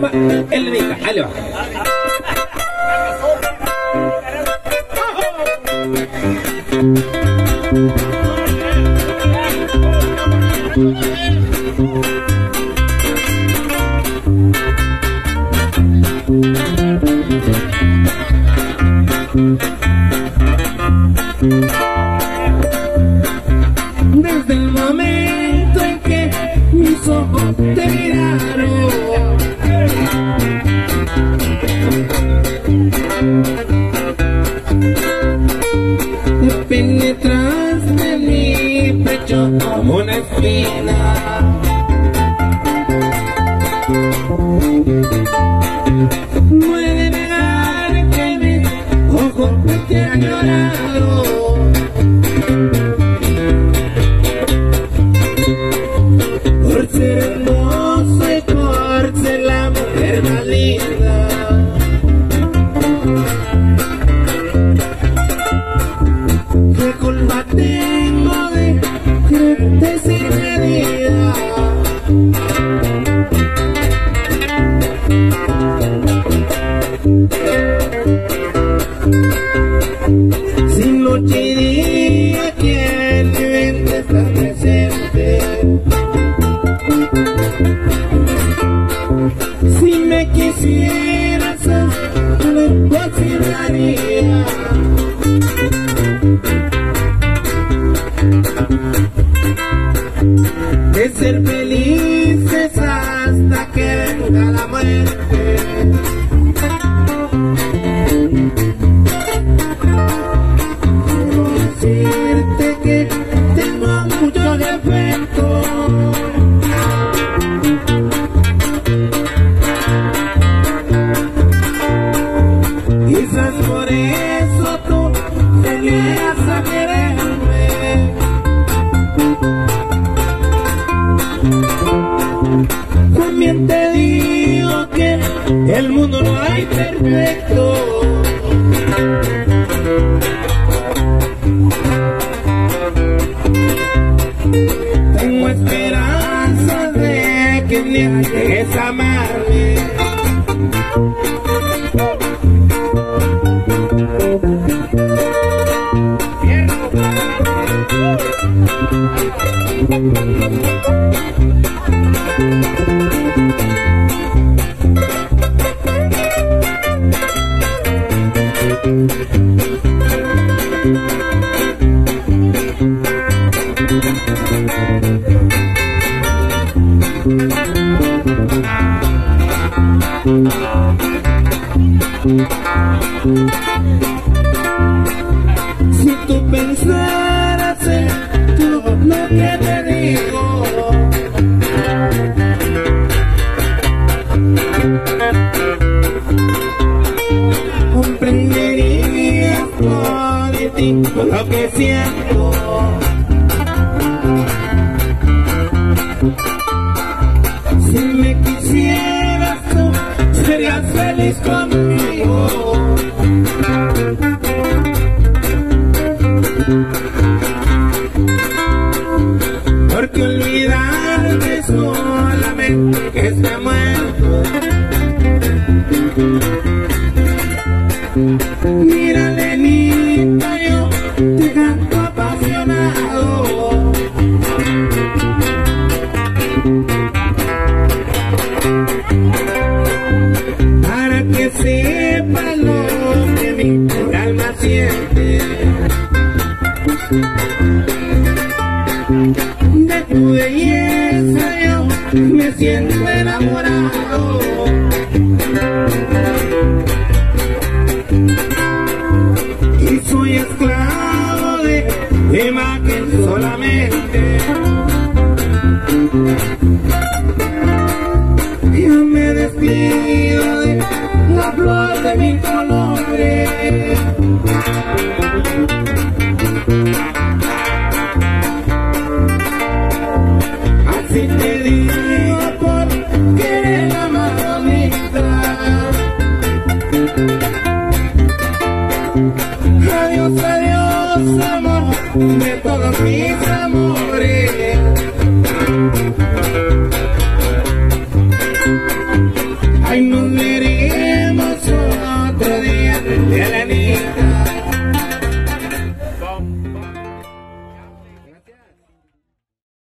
llama El. Ahí le va. Desde el momento en que mis ojos te Te penetraste en mi pecho como una espina. De negar que mis ojos te han llorado Si me quisieras, lo consideraría. De ser felices hasta que venga la muerte. También te digo que el mundo no hay perfecto. Un día Si tú pensaras en todo lo que te digo, comprenderías por ti lo que siento. Si me quisieras tú, serías feliz conmigo. Solamente que está muerto. Mira, Lenita, yo te canto apasionado. Para que sepa lo que mi alma siente. De tu belleza me siento enamorado. Y soy esclavo de imagen solamente. Yo me despido de la flor de mi colores. Te. Adiós, adiós, amor de todos mis amores. Ay, nos veremos